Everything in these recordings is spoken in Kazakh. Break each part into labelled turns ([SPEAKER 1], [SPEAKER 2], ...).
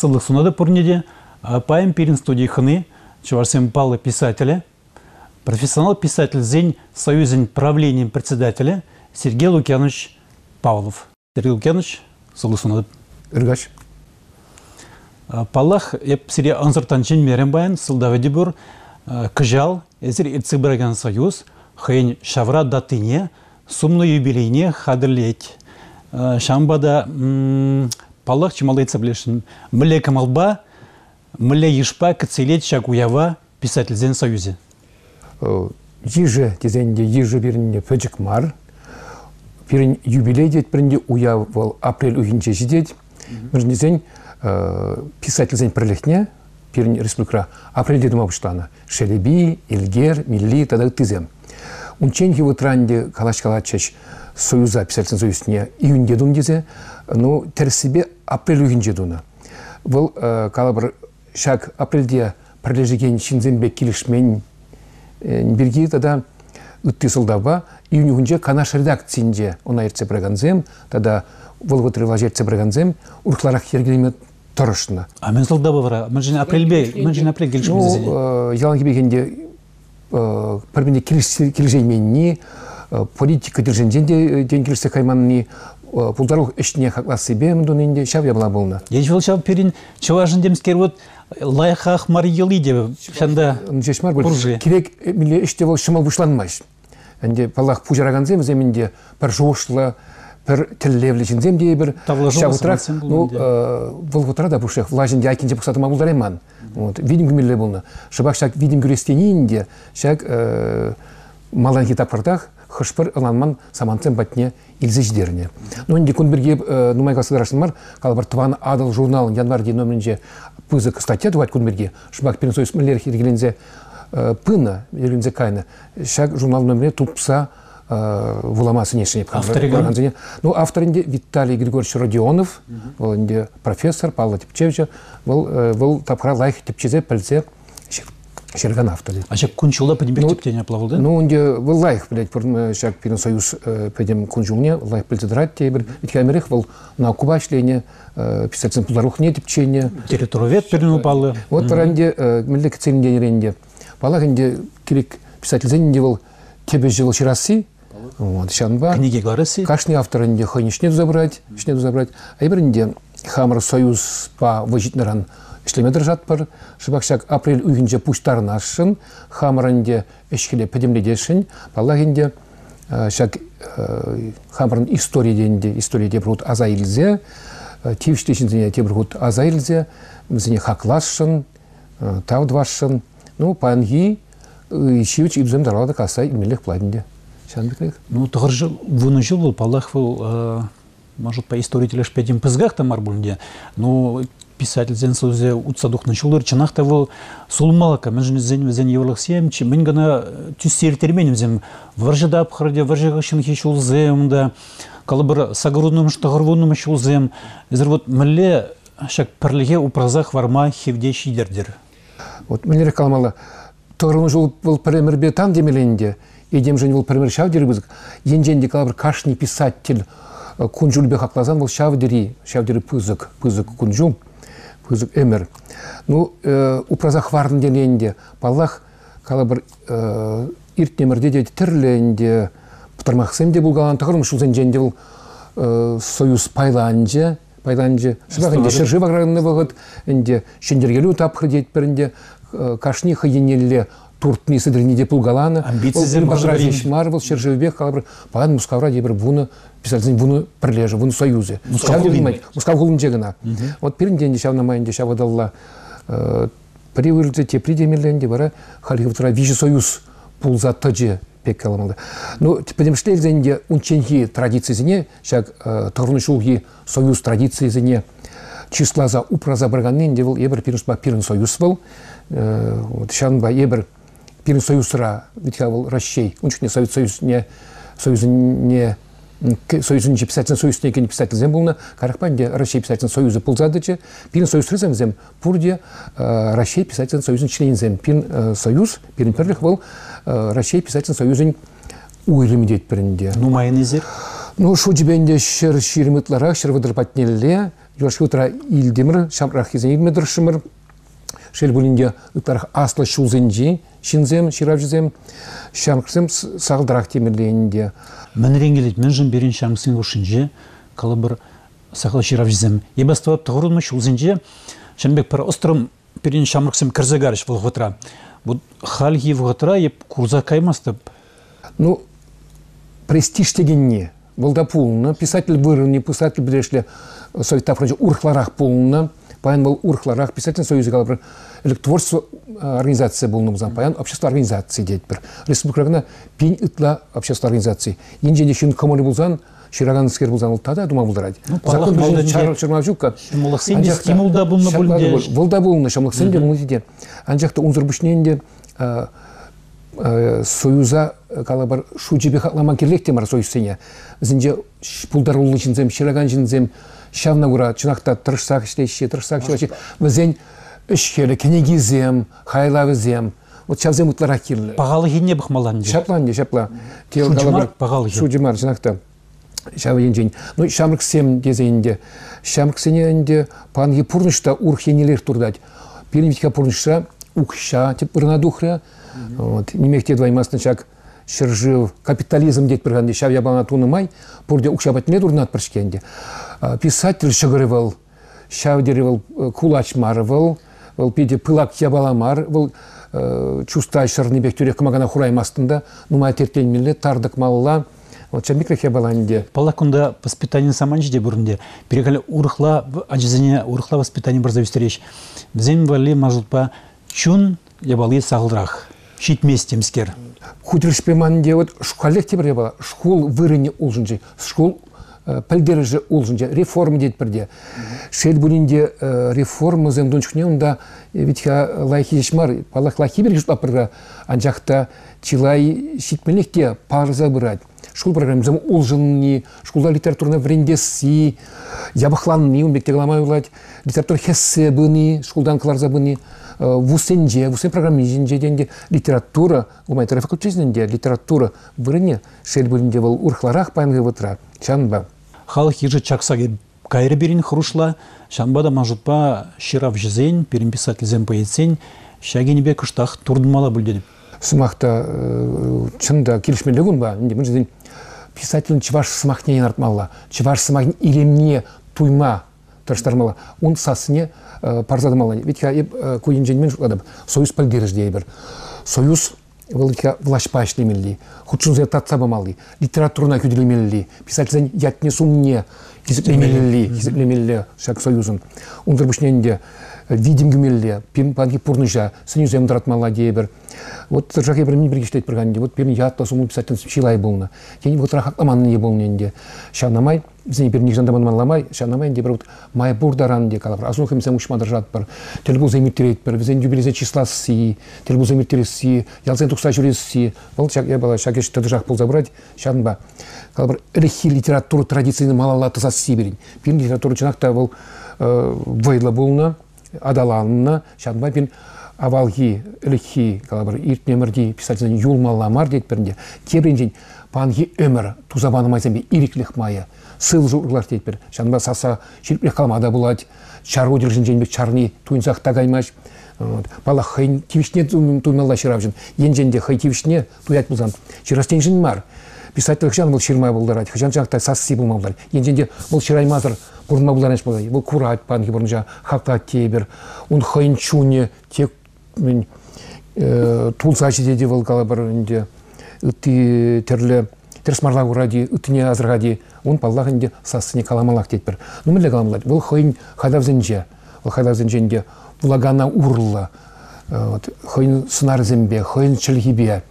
[SPEAKER 1] сылдық сунады пурнеде паем пирин студии хны чувашсем палы писателя профессионал писатель зень союзен правлением председателя Сергей Лукьянович Павлов. Сергей Лукьянович, сылдық сунады.
[SPEAKER 2] Иргач.
[SPEAKER 1] Паллах еп сире анзыртанчен мерен баян сылдавы дебур кыжал эзер ирцыбыраган союз хейн шавра датыне сумны юбилейне хадырлеть. Шамбада паллах чималайца білешін. Міле камалба, міле ешпа кіцелет шак уява писательзен союзе.
[SPEAKER 2] Ежі дезенде ежі бірінде пөджік мар. Бірін юбилей дед бірінде уявал апрель уйынче жидет. Біріндезен писательзен бірлікне, бірін республика апрель дедім абыштаны. Шелеби, Илгер, Милли, тада тізем. Унчен его транде калаш калачеш союза писательзен союзне июнде дун дезе, ну терсибе апрель уйынче дуна. Бұл калабыр шак апрельде прилежеген шинзенбек килишмен бирги тада үтті сылдаба июнь хүнже канаш редакциинже она ерце браганзем тада волготрила жерце браганзем уркларах ергелеме торышна
[SPEAKER 1] А мен сылдабы вара, мен жин апрельбе, мен жин апрель келишмезене.
[SPEAKER 2] ну ялан кибегенде пірменде килишейменни политика держенженде ден килишсе кайманни пулдарух эшне хаклас себе мдунинде шав ябла болна.
[SPEAKER 1] Ежвел шав перин чувашын демскер вот лайхах мар йыли деп шанда
[SPEAKER 2] жешмар бұл керек миле іште бол шымал бушланмайш энде палах пужараганзем земинде бір жоошла бір тиллевле чинзем де бір
[SPEAKER 1] самансем
[SPEAKER 2] ну
[SPEAKER 1] бұл
[SPEAKER 2] бұл бутра да бушех влажинде айкинже буксатыма булдареман вот видим гмилле болна шабак шак видим гүрестенинде шак малан китапкардах хышпыр ыланман саманцем батне илзеждеріне. Ну, инде күн бірге нумайга сыдырашынмар, калбар тван адыл журналын январ ден номерінже пызык статья күн бірге, шыбак перен сойыс мүлер хергелензе пына, ергелензе кайны, шак журнал номере тупса вуламасы нешіне
[SPEAKER 1] Авторы
[SPEAKER 2] Ну, авторинде Виталий Григорьевич Родионов, ол инде профессор Павла Типчевича, бұл бұл тапқара лайх типчезе пілзе шерган автор.
[SPEAKER 1] Ача күнчулда педимбек тептене плавылды.
[SPEAKER 2] Ну, онде был лайх, блядь, пұрын шак пирен союз педем күнжулне, лайх пілдедрат тебір. Иткамерих был на кубашлене, писательсын пуларух не тепчене.
[SPEAKER 1] Территоровед перин упалы.
[SPEAKER 2] Вот паранде мілдік целінде еренде. Балақ инде керек писательзенде был тебе жыл ширасы, вот, шанба.
[SPEAKER 1] Книги гараси.
[SPEAKER 2] Кашни автор инде хойнишне забрать, шне забрать. А ибірінде хамыр союз па выжитнаран ишлемедір жатпыр. Шыбақшак апрель үйгінже пуштарын ашын, хамырынде ішкеле педемледешін. Балағынде шак хамырын история денде, история деп рут азайлзе, тивштешінзіне деп рут азайлзе, мізіне хаклашын, тавдвашын. Ну, панги, ищивич ибзем даралады каса имелек пладінде. Шанбекрек.
[SPEAKER 1] Ну, вуны жыл был, палах был, может, по истории телеш педим пызгах тамар бульнде. Ну, писатель зен сөзе утсадух начулыр чынақта был сулмалака мен жын зен зен еврлық сем чи мен гана түс сертерменім зем. Варжыда апхырде варжыға шын хешул зем да. Калыбыр сагрудным штағырвуным шул зем зір вот мілле шак пірліге упразах варма хевде шидердер.
[SPEAKER 2] Вот мені каламалы тоғырын жол бұл премьер там демеленде едем жын бұл премьер шавдері біз енженде калабыр кашни писатель кунжул бе хаклазан бұл шавдери шавдери пызык пызык кунжул пызык эмер. Ну упразах варын дененде баллах калабыр иртнемірде де тірленде бұтырмақсем де бұлгалан тұғырым шулзен женде бұл союз пайланже пайланже шыбағынде шыржы бағыраны бұғыт энде шендергелу тапқыр дейт бірінде кашни хыенелле туртни сыдырни де пулгаланы
[SPEAKER 1] Амбиция зем бажырин.
[SPEAKER 2] шмар был шержевбек калабыр палан мускавра дебір буны писательзин буны пірлежі буны союзе.
[SPEAKER 1] Мускав хулин.
[SPEAKER 2] мускав хулынже гына вот пирінден шавна майынде шавадалла привырды те придемерленде бара халиховтара вижи союз пулза тыжы пек каламалды ну подемшлельзенде унченхи традициясыне шак тұрны шулги союз традициясыне числаза упраза барганнен де был ебір пирн союз был вот шанба ебір пирн союзра ведь был расщей унчне совет союз не союз не союзынче писательный союз некен писательзем болна карахпанде Россия писательный союзы пулзадычы пирн союз рыземзем пурде Россия писательный союзын члензем пирн союз пирн перлих был Россия писательный союзын уйлым дейт бірінде
[SPEAKER 1] ну майонезер
[SPEAKER 2] ну шу жібенде шыр ширмытлара шыр выдыр патнелле Юашки утра илдемір, шамрах кезен илмедір шымыр. Шел бөлінде ытларах аслы шулзенжи, шинзем, ширав шамрахсем сағылдырақ темірленінде.
[SPEAKER 1] Мен ренгелет, мен жын берін шамсын ушынже, калы бір сақыл ширав жезем. Ебастывап тұғырылмы шулзенже, шамбек пара острым перин шамрахсем кірзагарыш бұл ғытра. Бұл халги вғытра еп курза каймастып.
[SPEAKER 2] Ну, престиж дегенне. Волда пулна, писатель вырыны, писатель білешлі совета франче урхларах пулна, паян был урхларах, писатель союзы калабыр, творчество организация был намзан, паян общество организации деть бір. Республикагына пень ытла общество организации. Енже де шын коммуни булзан, шираган скер булзан тада дума булдырады.
[SPEAKER 1] Закон
[SPEAKER 2] мүлден чарыл чырмав жүкка.
[SPEAKER 1] Шымылық сен де стимулда бұлны бұлінде.
[SPEAKER 2] Волда булна, шымылық сен де бұлны де. Унзыр бүшнен союза калабар шу жебе хакламан кирлек темар союз сене. Зинже пулдар улы жинзем, шираган жинзем, шавна гура чынакта тырышсак иштеши, тырышсак. Везен үш келі кенегизем, хайлавызем. Вот шавзем утлара кирлі.
[SPEAKER 1] Пағалы хинне бұқмалан.
[SPEAKER 2] Шаплан не, шапла.
[SPEAKER 1] Шужымар пағалы.
[SPEAKER 2] Шужымар чынакта. Шавы енжен. Ну, шамрық сем дезейінде. Шамрық сенеінде панги пурнышта урхенелер турдать. Перемитка пурнышта укша, тип духря. Вот. Немекте двоймасны чак шыржы капитализм дейт біргенде шав ябана тунымай, пурде укшабатне дурнат біршкенде. Писатель шығырывал, шав деревал кулачмарывал, вал пиде пылак ябаламар, вал чувства шырны бектюре кымагана хураймастында, нумай тертенмелі, тардық малла, вот чамбикрах ябаланде.
[SPEAKER 1] Палакунда воспитание саманчиде бурунде. Перекали урхла, ажизане урхла воспитание барзавистереш. Бзем вали мажутпа чун ябалы сағылрақ шитмес темскер.
[SPEAKER 2] Худрышпеман вот школлек тебір бала, школ вырыне олжынжы, школ пәлдеріжі олжынжы, реформа дейді бірде. Шел бұлінде реформа земдончықне, онда ведь лайхи жешмар, палах лайхи бір жүзлап бірға, анжақта чилай шитмелекте парза бұрад. Школ программизм олжынны, школда литературна врендесі, ябықланны, он бекте ғаламай олад, литература хессе бұны, школдан қыларза бұны, вусенже, вусен программизинже денде литература, умай факультетинде литература вырыне шел бөлінде был урхларах пайнгы вытра, чанба.
[SPEAKER 1] Халық ежі чаксаге кайры берін хрушла, шанбада мажутпа ширав жезен, перін писательзен поетсен, шагенебе кыштах турдымала бүлдедіп.
[SPEAKER 2] Сымақта чында келішмелі ба, инде бұл жерден писательн чываш сымақнен артмалла, чываш сымақнен илемне туйма тырыштармала. Он сасыне парзадымала. Ведь я куин женмен жукладым. Союз пальдерж дейбір. Союз вылка влашпа ишлемелли. Худшунзе татса бамалли. Литературна күділемелли. Писательзен ятне сумне хизеплемелли. Хизеплемелли шак союзын. Видим гүмелле. Пин панги пурныжа. Союзем дратмала дейбір. Вот жаке бір бір кештет біргенде. Вот пирин ятта суму писатель шилай болны. Кені вот рахакламанын не болненде. Шанамай бізне бір негізінде манламай шанамай де бір вот май бурдаран де калабыр азун хемсем ушмадыр жат бір тел бул земиттерет бір бізен юбилезе числасы си тел бул земиттереси ялзен тукса жүресі бұл шак я бала шакеш тады жак болса брать шанба калабыр элехи литература традицияны малала тысас си берин бир литература чынакта бұл вайла болна адаланна шанба бин авалги элехи калабыр иртнемірди писательный юлмаламар дейт бірінде. Кебринжен панги өмір тузабанымайсам бе ириклих мая сыл журлар дейт бір. Жанба саса ширпре қалмада болады чаргу держин женбек чарни туйнсақ тагаймаш. Бала хайн тивишне туймалла ширавжын енженде хай тивишне туят булзан ширастенжин мар. Писательдік жан бұл ширмай бұлдарады жан жақта сасси бұлмаулар енженде бұл шираймазыр бұрынма бұларынш болды бұл курат панки бұрынжа хақта тебір он хайн чуне тек мен тулса жеде бұл кала бір үнде терлі терсмарла уради үтіне азырғади он паллағынде сасыне каламалақ дейт бір ну мілі каламалар бұл хойын хадавзенже ол хадавзенженде булагана урла вот хойын сынарзембе хойын чилгибе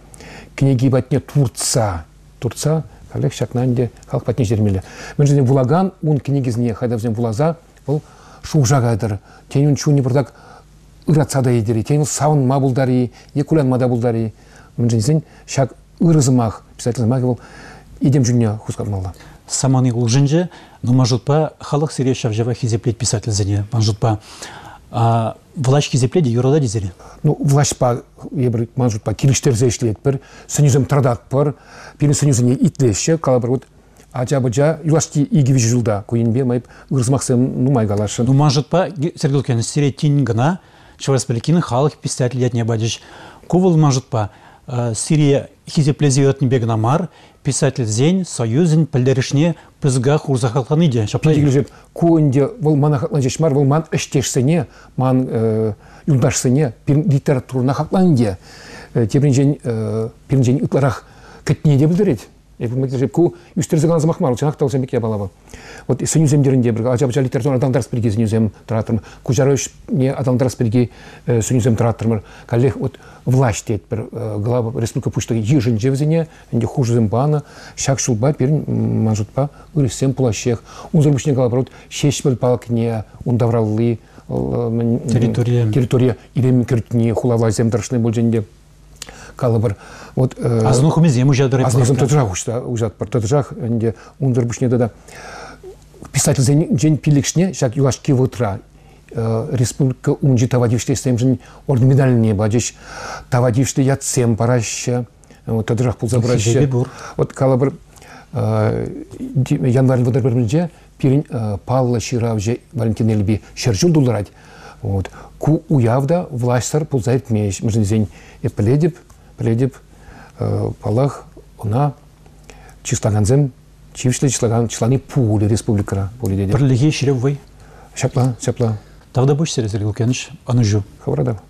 [SPEAKER 2] книги батне турца турца калек шакнанде халық батне жермелі мен және булаган он книгизне хадавзен булаза бұл шуғжагадыр тенін чуни бұрдак ыратсада едери тенін сауын мабулдари екулан мадабулдари мен және шак ырызымақ писатель бұл идем жүнне хускармалла
[SPEAKER 1] саманы улжынже но мажутпа халық сире шавжава хизеплет писатель зене мажутпа а влач хизепледе юрада дизере
[SPEAKER 2] ну влачпа ебір мажутпа килиштерзе ишлет бір сөнюзем традат бар бирин сөнюзене итлеше кала бір вот ажабыжа юлашки игиви жылда куинбе майып ырзмаксым нумай галашын
[SPEAKER 1] Ну, может, па, Сергей Лукьянович, сиретин гана, Чеваспеликин, халық писатель ятне бадиш. Кувал, может, па, э, Сирия хизеплезиотни бегна мар, писатель зень, союзин, пілдерішне, пызгах урзахалқаны де. Шаптай.
[SPEAKER 2] Пидигилжеп куынде вол мана жешмар вол ман эштешсене ман э, юлдашсене пир литературна хакланге тебринжен пиринжен ытларах кетне деп билдирет эпимекжеп ку үстерзеген азмахмар чанак талсем бек балабы вот сөнүземдеринде бир ажабыжа литература адамдар спирги сөнүзем туратырмыр кужарош не адамдар спирги сөнүзем туратырмыр каллех вот власть дет бір глава республика пуштаги ежин жевзине инде хужызем бана шак шулба перин мажутпа ырысем пулашех унзырбушне галаброт шешбел палкне ундавраллы
[SPEAKER 1] Территория.
[SPEAKER 2] территория ирем киртне хулава земдрашны болженде калыбыр вот
[SPEAKER 1] Азнухуми зему жадыры.
[SPEAKER 2] Азназым тотжақ ұшта ұжат бір тотжақ әнде ундыр бүшнеде да писатель зен жен пиликшне жак юашки вутра республика унжи тавадивште семжин орден медальне бадиш тавадивште ятсем параще вот
[SPEAKER 1] Себеби
[SPEAKER 2] забраще
[SPEAKER 1] бур.
[SPEAKER 2] вот калыбыр январь вудар бір білже пирин Павла Ширавже Валентин Эльби шерчул дуларать вот ку уявда властар пулзайт меш мыжын зен эпеледип пеледип палах она числаганзем чившле числаган числани пули республикара пули деде
[SPEAKER 1] Бірліге шіреп вай.
[SPEAKER 2] шапла шапла
[SPEAKER 1] Тағда бұш Сергей Лукьянович, анужу.
[SPEAKER 2] хаврада